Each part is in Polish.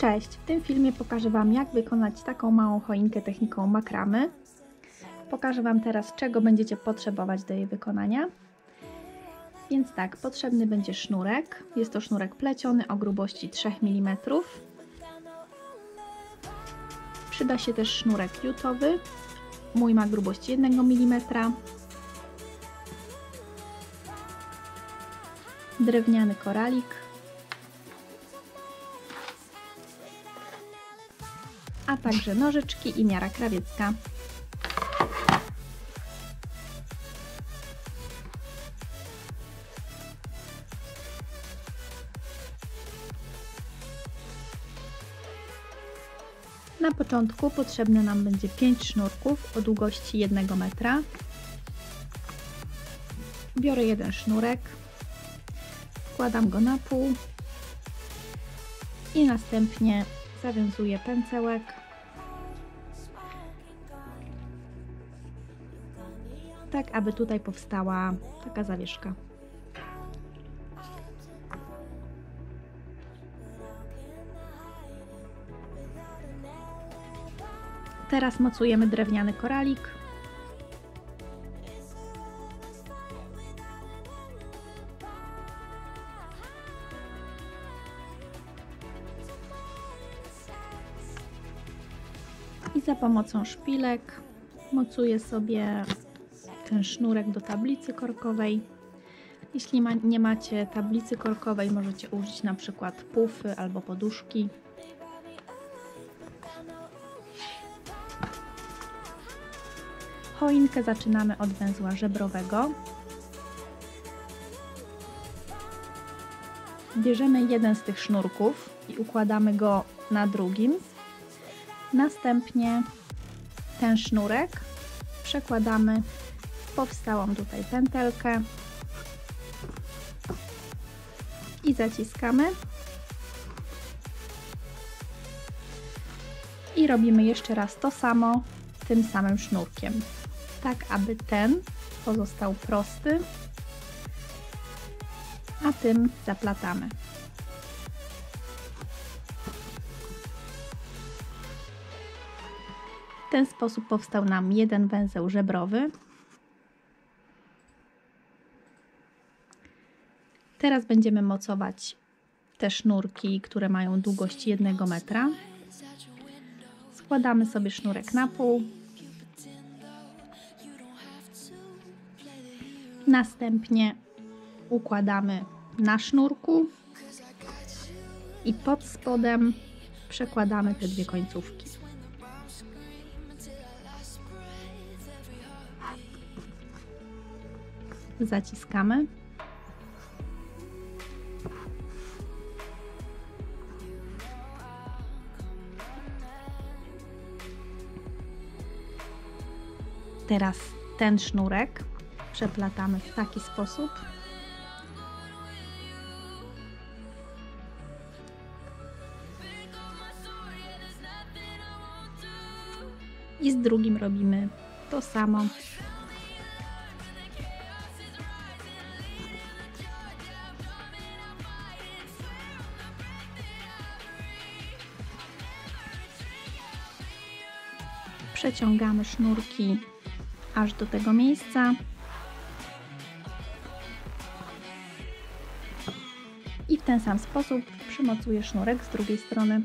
Cześć! W tym filmie pokażę Wam jak wykonać taką małą choinkę techniką makramy. Pokażę Wam teraz czego będziecie potrzebować do jej wykonania. Więc tak, potrzebny będzie sznurek. Jest to sznurek pleciony o grubości 3 mm. Przyda się też sznurek jutowy. Mój ma grubość 1 mm. Drewniany koralik a także nożyczki i miara krawiecka. Na początku potrzebne nam będzie 5 sznurków o długości 1 metra. Biorę jeden sznurek, wkładam go na pół i następnie zawiązuję pęcełek tak aby tutaj powstała taka zawieszka. Teraz mocujemy drewniany koralik. I za pomocą szpilek mocuję sobie ten sznurek do tablicy korkowej. Jeśli ma, nie macie tablicy korkowej, możecie użyć na przykład pufy albo poduszki. Choinkę zaczynamy od węzła żebrowego. Bierzemy jeden z tych sznurków i układamy go na drugim Następnie ten sznurek przekładamy powstałą tutaj pętelkę i zaciskamy. I robimy jeszcze raz to samo tym samym sznurkiem, tak aby ten pozostał prosty, a tym zaplatamy. W ten sposób powstał nam jeden węzeł żebrowy. Teraz będziemy mocować te sznurki, które mają długość 1 metra. Składamy sobie sznurek na pół. Następnie układamy na sznurku i pod spodem przekładamy te dwie końcówki. zaciskamy. Teraz ten sznurek przeplatamy w taki sposób. I z drugim robimy to samo. przeciągamy sznurki aż do tego miejsca. I w ten sam sposób przymocuję sznurek z drugiej strony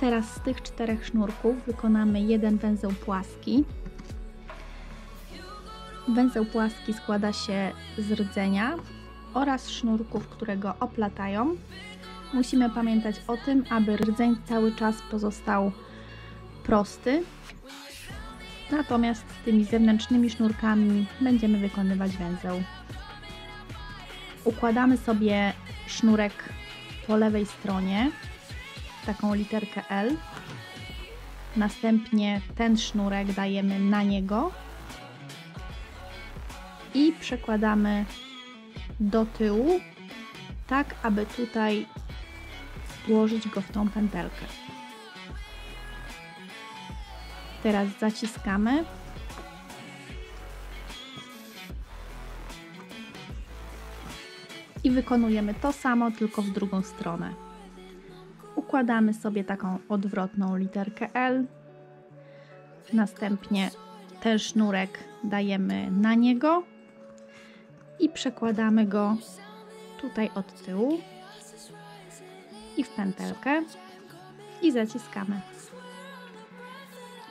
Teraz z tych czterech sznurków wykonamy jeden węzeł płaski. Węzeł płaski składa się z rdzenia oraz sznurków, które go oplatają. Musimy pamiętać o tym, aby rdzeń cały czas pozostał prosty. Natomiast tymi zewnętrznymi sznurkami będziemy wykonywać węzeł. Układamy sobie sznurek po lewej stronie, taką literkę L. Następnie ten sznurek dajemy na niego i przekładamy do tyłu, tak aby tutaj włożyć go w tą pętelkę. Teraz zaciskamy. I wykonujemy to samo, tylko w drugą stronę. Układamy sobie taką odwrotną literkę L. Następnie ten sznurek dajemy na niego i przekładamy go tutaj od tyłu i w pętelkę i zaciskamy.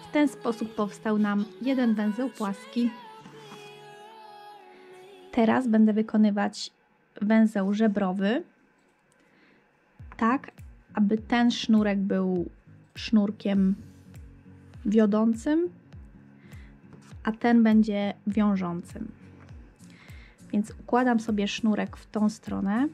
W ten sposób powstał nam jeden węzeł płaski. Teraz będę wykonywać węzeł żebrowy, tak aby ten sznurek był sznurkiem wiodącym, a ten będzie wiążącym. Więc układam sobie sznurek w tą stronę.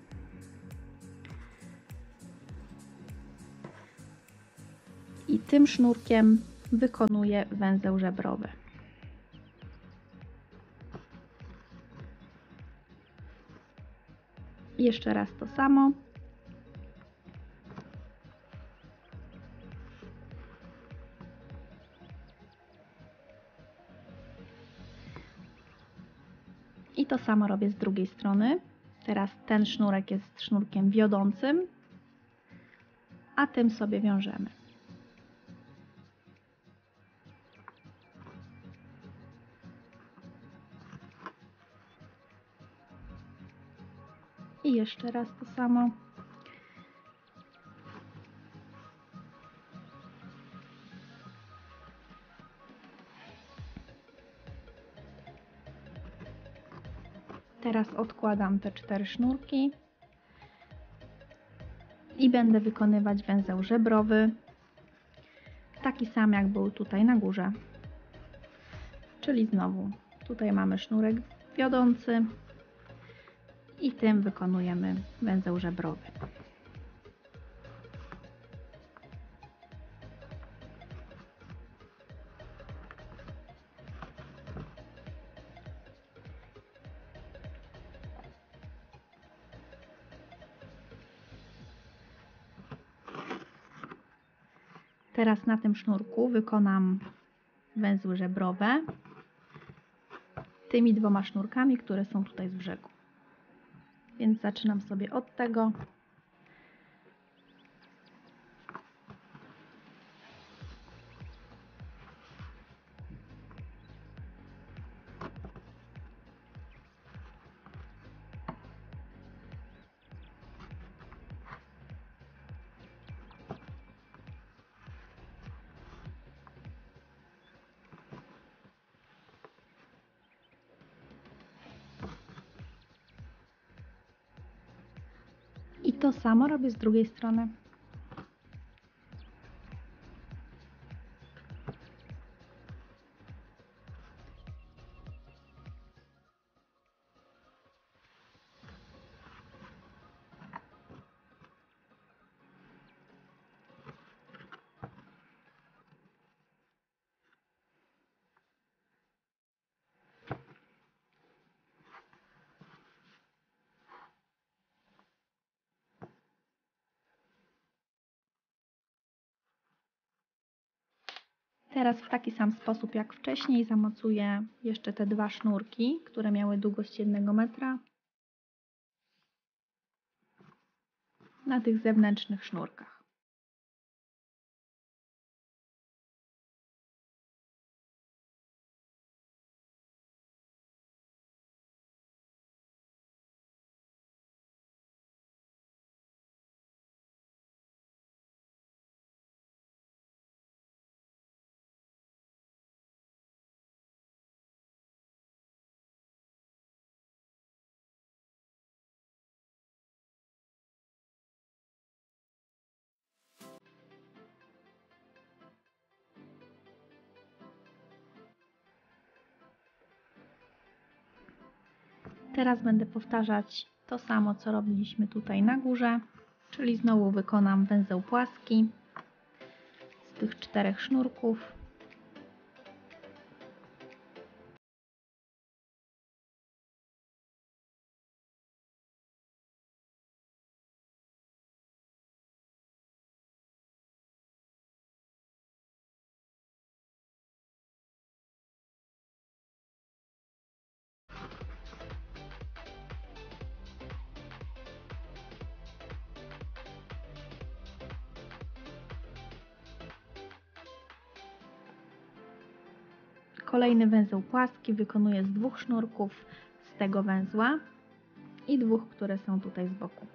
I tym sznurkiem wykonuję węzeł żebrowy. Jeszcze raz to samo. I to samo robię z drugiej strony. Teraz ten sznurek jest sznurkiem wiodącym, a tym sobie wiążemy. I jeszcze raz to samo. Teraz odkładam te cztery sznurki i będę wykonywać węzeł żebrowy, taki sam jak był tutaj na górze. Czyli znowu tutaj mamy sznurek wiodący i tym wykonujemy węzeł żebrowy. Teraz na tym sznurku wykonam węzły żebrowe tymi dwoma sznurkami, które są tutaj z brzegu. Więc zaczynam sobie od tego. I to samo robię z drugiej strony. Teraz w taki sam sposób jak wcześniej zamocuję jeszcze te dwa sznurki, które miały długość 1 metra na tych zewnętrznych sznurkach. Teraz będę powtarzać to samo, co robiliśmy tutaj na górze, czyli znowu wykonam węzeł płaski z tych czterech sznurków. Kolejny węzeł płaski wykonuję z dwóch sznurków z tego węzła i dwóch, które są tutaj z boku.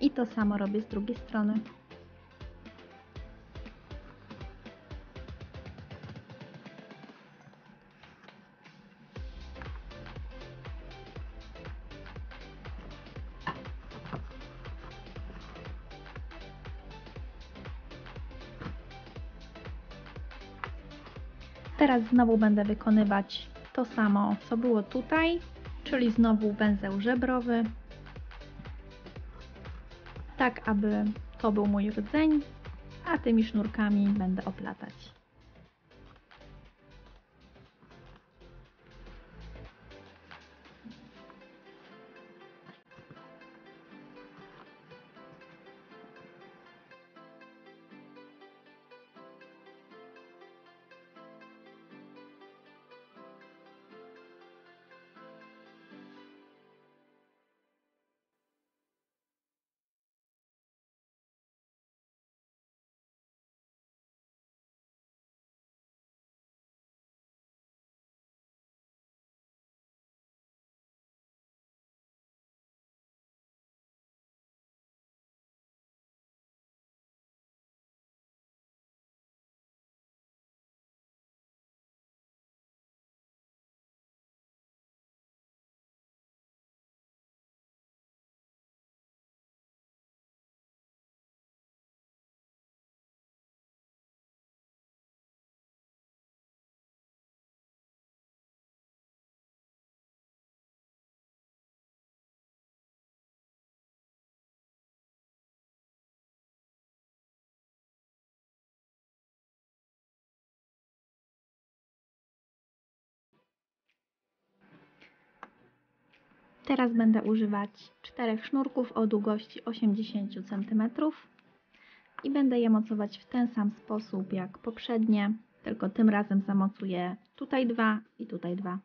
I to samo robię z drugiej strony. Teraz znowu będę wykonywać to samo, co było tutaj, czyli znowu węzeł żebrowy, tak aby to był mój rdzeń, a tymi sznurkami będę oplatać. Teraz będę używać czterech sznurków o długości 80 cm i będę je mocować w ten sam sposób jak poprzednie, tylko tym razem zamocuję tutaj dwa i tutaj dwa.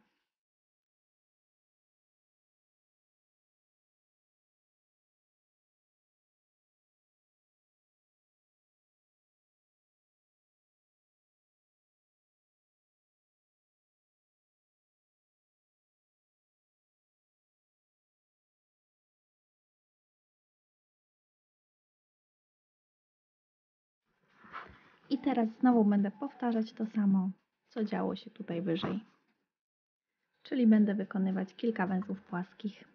I teraz znowu będę powtarzać to samo, co działo się tutaj wyżej. Czyli będę wykonywać kilka węzłów płaskich.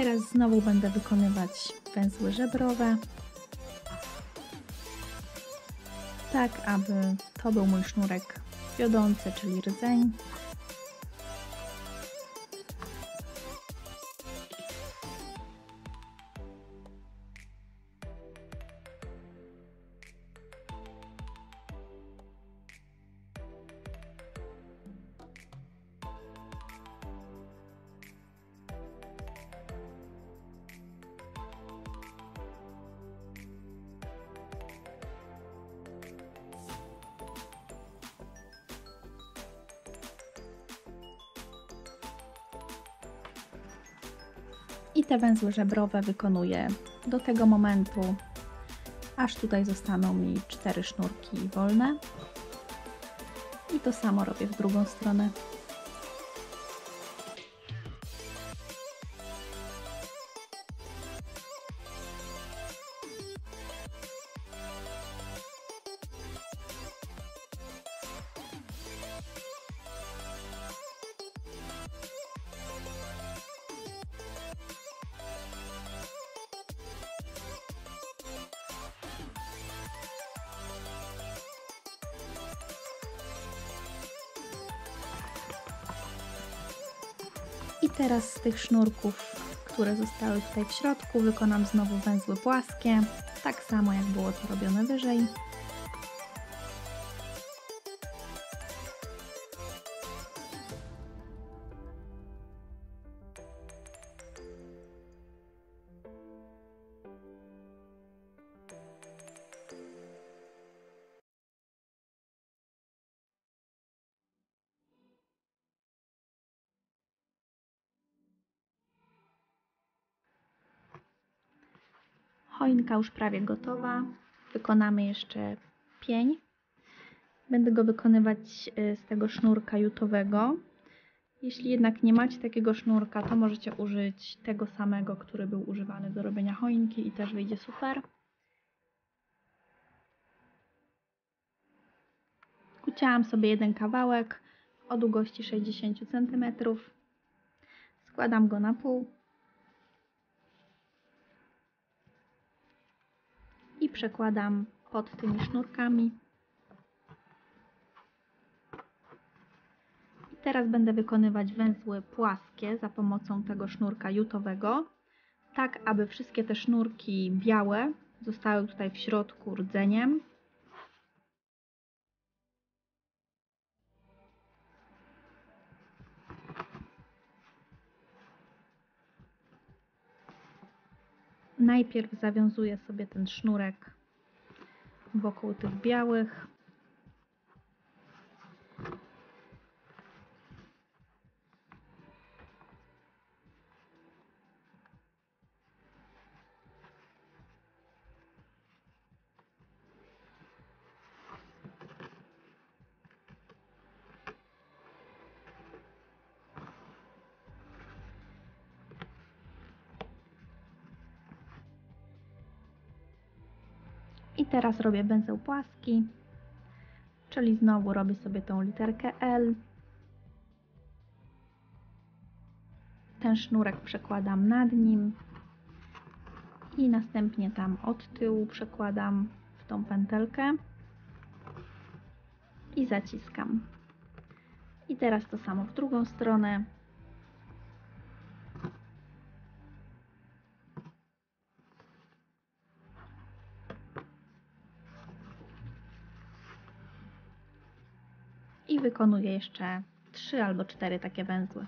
Teraz znowu będę wykonywać węzły żebrowe. Tak, aby to był mój sznurek wiodący, czyli rdzeń. Te węzły żebrowe wykonuję do tego momentu, aż tutaj zostaną mi cztery sznurki wolne. I to samo robię w drugą stronę. I teraz z tych sznurków, które zostały tutaj w środku, wykonam znowu węzły płaskie, tak samo jak było to robione wyżej. Choinka już prawie gotowa. Wykonamy jeszcze pień. Będę go wykonywać y, z tego sznurka jutowego. Jeśli jednak nie macie takiego sznurka, to możecie użyć tego samego, który był używany do robienia choinki i też wyjdzie super. Ucięłam sobie jeden kawałek o długości 60 cm. Składam go na pół. Przekładam pod tymi sznurkami. I teraz będę wykonywać węzły płaskie za pomocą tego sznurka jutowego, tak aby wszystkie te sznurki białe zostały tutaj w środku rdzeniem. Najpierw zawiązuję sobie ten sznurek wokół tych białych. I teraz robię węzeł płaski, czyli znowu robię sobie tą literkę L. Ten sznurek przekładam nad nim i następnie tam od tyłu przekładam w tą pętelkę i zaciskam. I teraz to samo w drugą stronę. I wykonuję jeszcze 3 albo 4 takie węzły.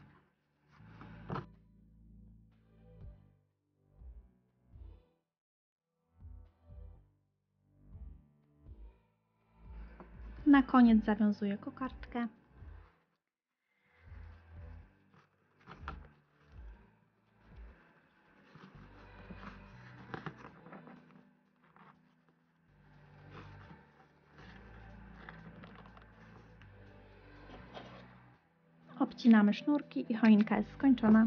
Na koniec zawiązuję kokardkę. Obcinamy sznurki i choinka jest skończona.